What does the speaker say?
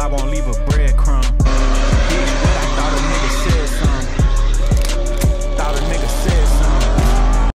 I won't leave a bread.